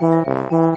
嗯嗯